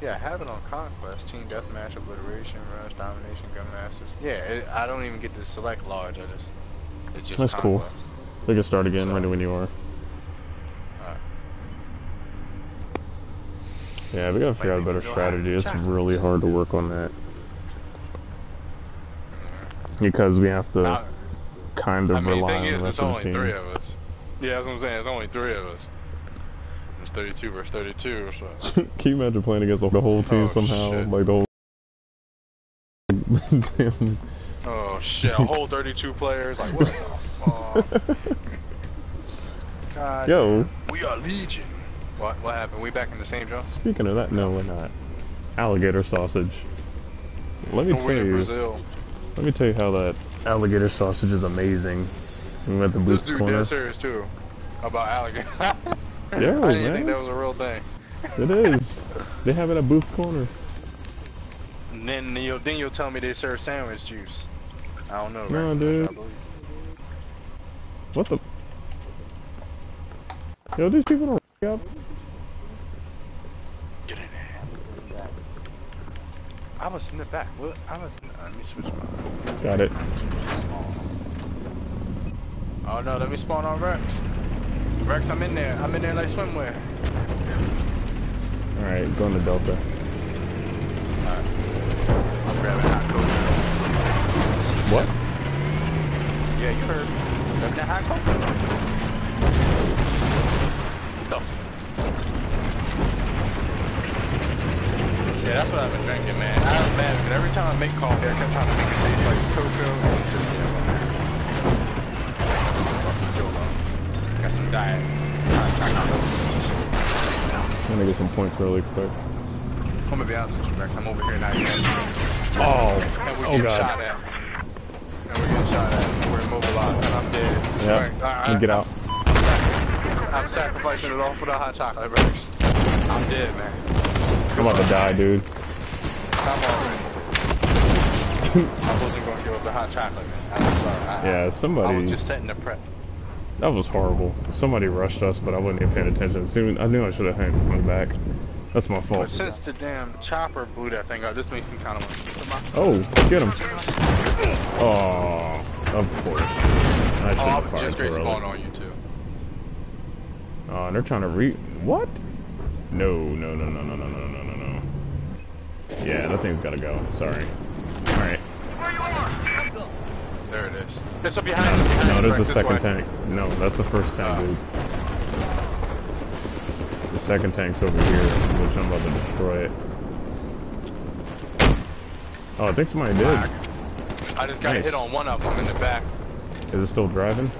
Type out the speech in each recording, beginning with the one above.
Yeah, I have it on Conquest. Team Deathmatch, Obliteration, Rush, Domination, Gun Masters. Yeah, it, I don't even get to select large. I just it's just That's cool. Conquest. We can start again So- ready when you are. Yeah, we gotta figure out a better strategy. It's really hard to work on that. Because we have to I, kind I of mean, the rely on the rest of the only team. three of us. Yeah, that's what I'm saying. It's only three of us. It's 32 versus 32, so. Can you imagine playing against the whole team Oh, somehow? shit. Like the whole. Damn. Oh shit, a whole 32 players. Like, what the fuck? God. Yo, We are Legion. What, what happened? We back in the same job? speaking of that, no, we're not. Alligator sausage. Let me tell you. Brazil. Let me tell you how that alligator sausage is amazing. We went to This Boots dude Corner. dead serious too. About alligator. Yeah, I didn't man. think that was a real thing. It is. They have it at Boots Corner. And then you'll then you'll tell me they serve sandwich juice. I don't know. No, right? dude. What the? Yo, these people don't up. Get in there. I was in the back. What? I was. uh, Let me switch my. Got it. Oh no, let me spawn on Rex. Rex, I'm in there. I'm in there like swimwear. Alright, going to Delta. Alright. I'm grabbing hot. What? Yeah, you heard. Grabbing that hot. Go. Yeah, that's what I've been drinking, man. I'm mad because every time I make coffee, I kept trying to make it taste like cocoa. Diet. I'm gonna get some points really quick. I'm gonna be honest with you, Rex. I'm over here now. Oh! And we're Oh getting god. shot at. And we're getting shot at. We're immobilized. And I'm dead. Yeah. Right, Let get out. I'm sacrificing it all for the hot chocolate, Rex. I'm dead, man. I'm about to die, dude. I'm already. I wasn't gonna give up the hot chocolate, man. I'm sorry. I, Yeah, I, I was just setting the prep. That was horrible. Somebody rushed us, but I wasn't even paying attention. Soon, I knew I should have hung back. That's my But fault. since the damn chopper blew that thing up, uh, this makes me kind of want to. Oh, get him. Oh, of course. I should Oh, have I'm fired just great spawn on you too. Oh, and they're trying to re. What? No, no, no, no, no, no, no, no, no, no. Yeah, that thing's gotta go. Sorry. Alright. There It's behind us. behind No, there's the second tank. No, that's the first tank, Oh. dude. The second tank's over here, which I'm about to destroy it. Oh, I think somebody did. I just got Nice. hit on one of them in the back. Is it still driving?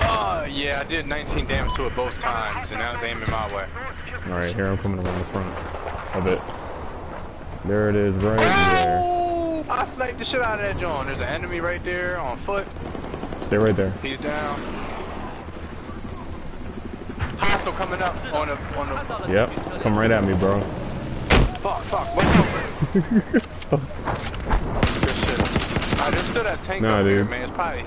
Uh, yeah, I did 19 damage to it both times, and now it's aiming my way. Alright, here I'm coming around the front of it. There it is, right there. I sniped the shit out of that John. There's an enemy right there on foot. Stay right there. He's down. Hostile coming up on the on the. Yep, come right at me, bro. Fuck, fuck, what's over? Good shit. I just still that tank Nah, over here, man. It's probably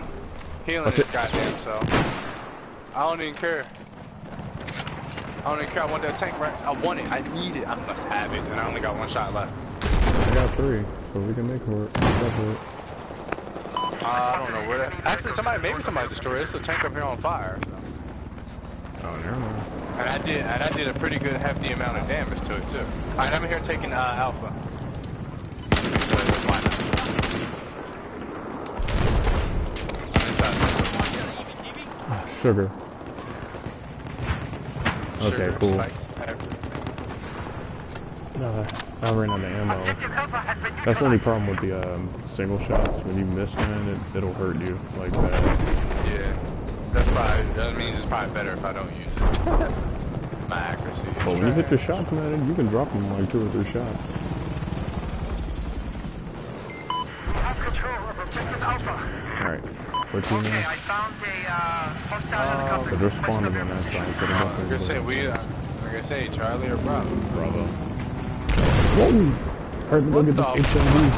healing Watch this it. goddamn self. I don't even care. I don't even care. I want that tank right. I want it. I need it. I must have it, and I only got one shot left. I got three, so we can make for it. Go for. Uh, I don't know where that. Actually, somebody, maybe somebody destroyed it. It's a tank up here on fire. Oh, never mind. And I did, and I did a pretty good hefty amount of damage to it too. All right, I'm here taking uh, Alpha. Ah, sugar. Okay, cool. Uh, I ran out of ammo. That's the only problem with the um, single shots. When you miss, one, it, it'll hurt you like that. Yeah, that's probably that means it's probably better if I don't use it. My accuracy. is But when you hit your shots, man, you can drop them like two or three shots. Have control of objective Alpha. Alright. What's your Okay, name? I found a uh, hostile helicopter. But they're spawning on that side, so they're Uh, nothing. like I say, we, uh, like I say, Charlie or Bravo. Bravo. Whoa! Hurry, go get this What the HMG.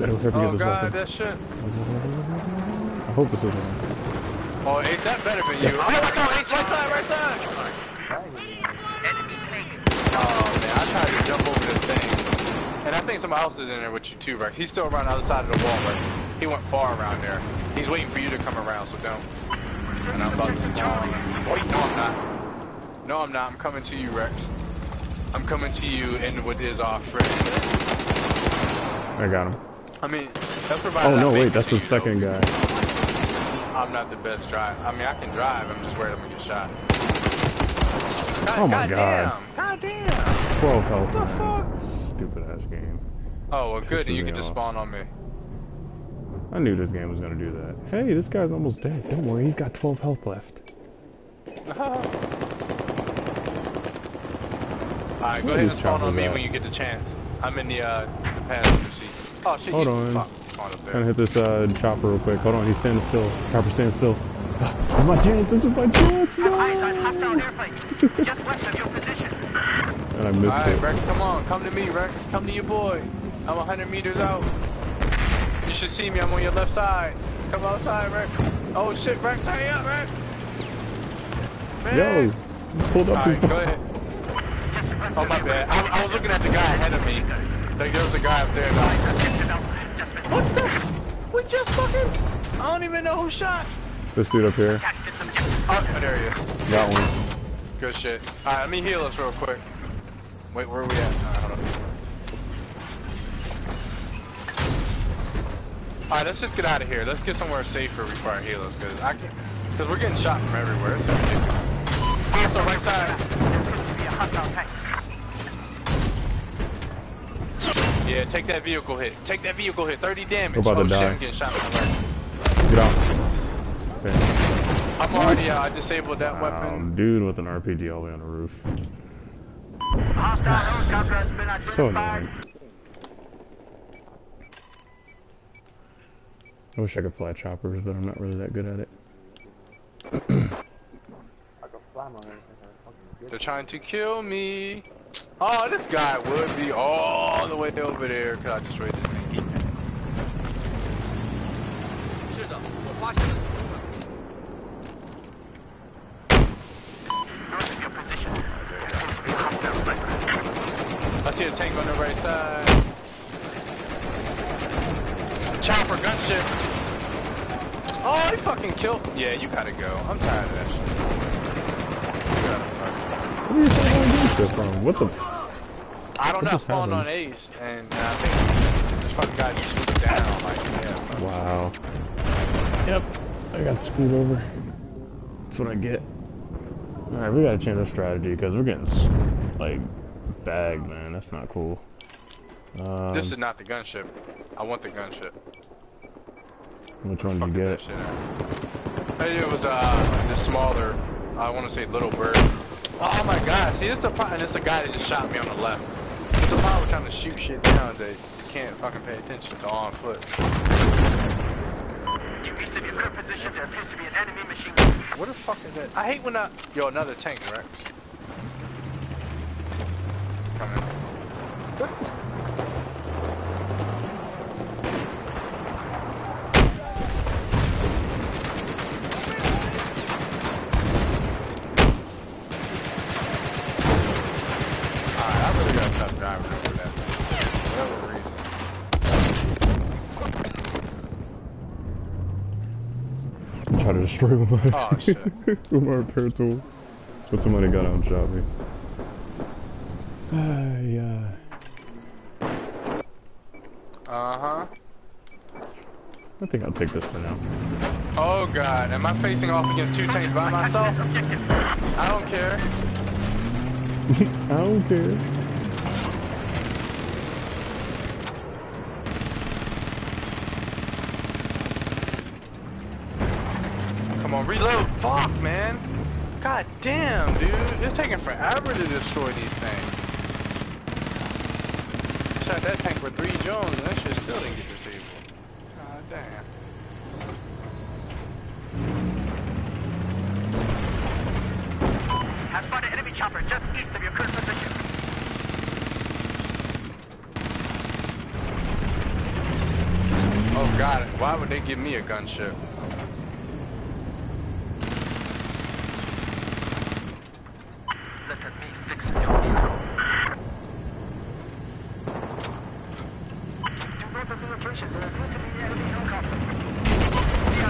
Better hurry to Oh get this god, weapon. that shit. I hope this isn't one. Oh, ain't that better than you? Yes. Oh, watch out, H, right side, right side. Enemy. Oh, man, I tried to jump over this thing. And I think somebody else is in there with you too, Rex. He's still around the other side of the wall, Rex. He went far around there. He's waiting for you to come around, so don't. And I'm about to spawn. Wait, no I'm not. No I'm not. I'm coming to you, Rex. I'm coming to you and what is off. I got him. I mean, that's provided Oh no, wait, that's the second though. guy. I'm not the best driver. I mean, I can drive. I'm just worried I'm gonna get shot. Oh my God. Damn. God damn. 12 health. What the man. Stupid ass game. Oh, well, good. You can just spawn on me. I knew this game was gonna do that. Hey, this guy's almost dead. Don't worry, he's got 12 health left. Alright, go ahead and spawn on me at? when you get the chance. I'm in the, uh, the passenger seat. Oh, shit, Hold on. Fuck. On up Trying to hit this uh, chopper real quick. Hold on, he's standing still. Chopper standing still. Ah, this is my chance. This is my chance. Have eyes on hostile airplane. Just west of your position. And I missed Alright, it. Rex, come on. Come to me, Rex. Come to your boy. I'm 100 meters out. You should see me. I'm on your left side. Come outside, Rex. Oh, shit, Rex. Hurry up, Rex. Man. Yo, pulled up. Alright, go ahead. Just west Oh, my bad. I, I was looking at the guy ahead of me. Like, there was a guy up there. Now. What the? We just fucking... I don't even know who shot. This dude up here. Oh, oh, there he is. Got one. Good shit. Alright, let me heal us real quick. Wait, where are we at? Alright, hold on. Alright, let's just get out of here. Let's get somewhere safer before I heal us, because I can because we're getting shot from everywhere. It's ridiculous. Also, right side. Yeah, take that vehicle hit. Take that vehicle hit. 30 damage. We're about oh to shit, die. I'm getting shot from the right. Get out. Okay. I'm already out. I disabled that weapon. Um, dude with an RPG all the way on the roof. Hostile helicopter has been So identified. annoying. I wish I could fly choppers, but I'm not really that good at it. They're trying to kill me. Oh, this guy would be all the way over there. Could I destroy this thing? I see a tank on the right side. Chopper gunship. Oh, he fucking killed. Yeah, you gotta go. I'm tired of that shit. You gotta fuck. Where are you flying this shit from? What the? I don't What know. I just spawned on happened? Ace, and uh, I think this fucking guy just swooped down. Like, yeah. Wow. Yep. I got screwed over. That's what I get. Alright, we gotta change our strategy because we're getting, like, bagged, man. That's not cool. Um, This is not the gunship. I want the gunship. which one did Fucking you that get? shit. It was uh the smaller. I want to say little bird. Oh my god! See, this the problem. This a guy that just shot me on the left. It's the problem with trying to shoot shit down that you can't fucking pay attention to on foot. Due east of your position, there appears to be an enemy machine gun. What the fuck is that? I hate when I yo another tank Rex. Coming. Alright, I really got a tough driver for that. For whatever reason. Try to destroy my, Oh, shit. with my repair tool. But somebody got out and shot me. Yeah. Uh-huh. I think I'll take this for now. Oh god, am I facing off against two tanks by myself? I don't care. I don't care. On, reload. Fuck, man. God damn, dude. It's taking forever to destroy these things. Shot that tank for three Jones and that shit still didn't get disabled. God damn. Have spotted enemy chopper just east of your current position. Oh god, why would they give me a gunship?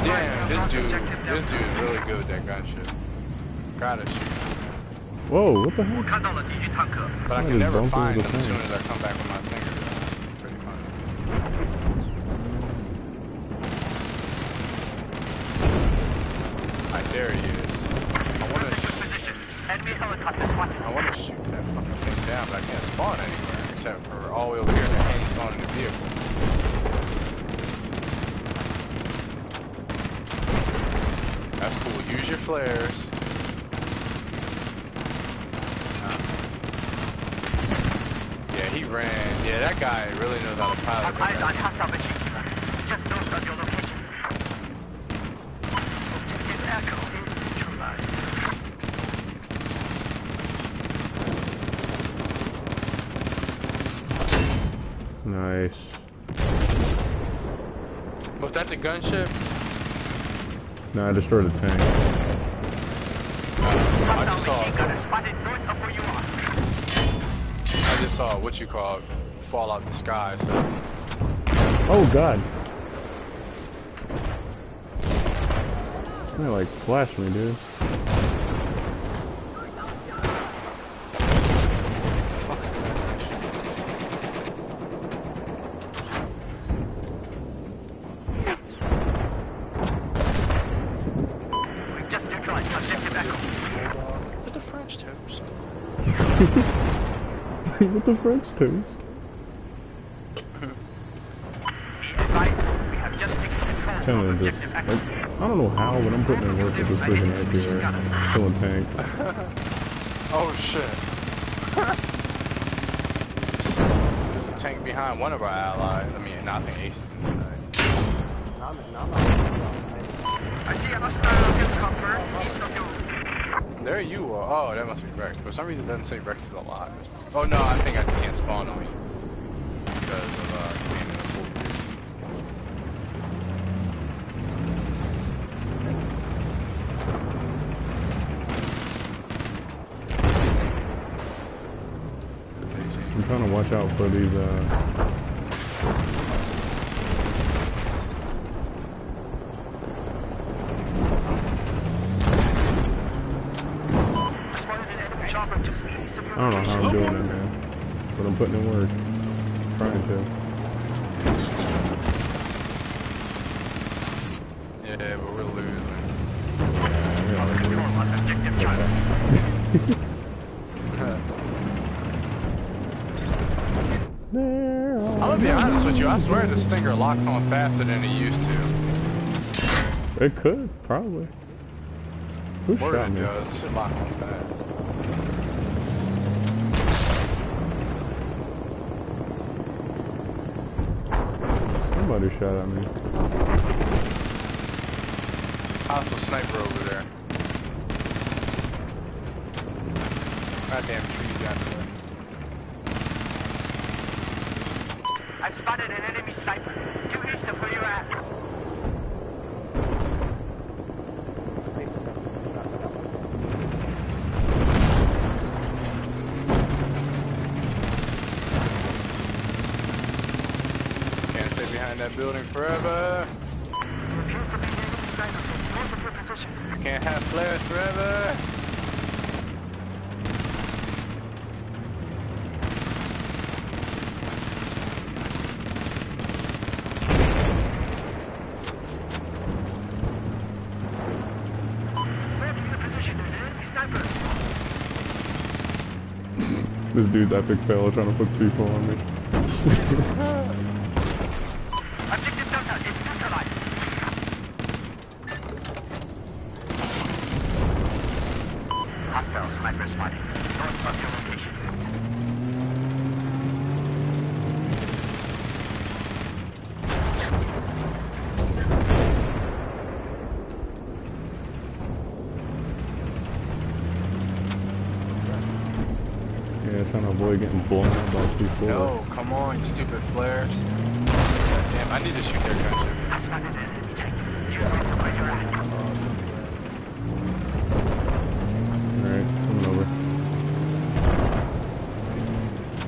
Damn, this dude, this really good with that gunship. Gotta. Whoa, what the hell? But I, can never find them as soon as I come back with my finger. Enemy helicopter spotted. I wanna shoot that fucking thing down, but I can't spawn anywhere except for all the way over here that can't spawn in the vehicle. That's cool. Use your flares. Ah. Yeah, he ran. Yeah, that guy really knows how to pilot. Have eyes that on hostile machine. Just north of your location. Objective Echo is neutralized. Nice. Was that the gunship? No, I destroyed a tank. I just saw. machine gunner spotted north of where you are. I just saw what you call it fall out the sky. So Oh god. They like flashed me, dude. We've just neutralized objective Echo. with the French toast. With the French toast. Be advised, we have just taken control Kind of of just, objective like, Echo. I don't know how, but I'm putting in work with this freaking APR. Killing tanks. Oh shit. There's a tank behind one of our allies. I mean, not the aces in the night. I see a hostile uh, helicopter east of you. There you are. Oh, that must be Rex. For some reason, it doesn't say Rex is alive. Oh no, I think I can't spawn on you. because of uh, being in I'm trying to watch out for these, uh... Spotted an enemy chopper just east of your I don't know how I'm doing it, man. But I'm putting in work. Trying to. Yeah, but we're losing. Objective Charlie. There I'm gonna be honest with you. I swear the Stinger locks on faster than it used to. It could, probably. Who Word shot me? does. It should lock on fast. Somebody shot at me. Hostile sniper over there. Goddamn tree got in the way. I've spotted an enemy sniper. Due east of where you're at. Can't stay behind that building forever. There appears to be an enemy sniper just north of your position. Can't have flares forever. Where to your position? There's an enemy sniper. This dude's epic fail trying to put C4 on me. Objective Delta is neutralized. Hostile sniper spotted. North of your location. Yeah, trying to getting blown up by C4. No, come on, stupid flares. Damn, I need to shoot their gunship.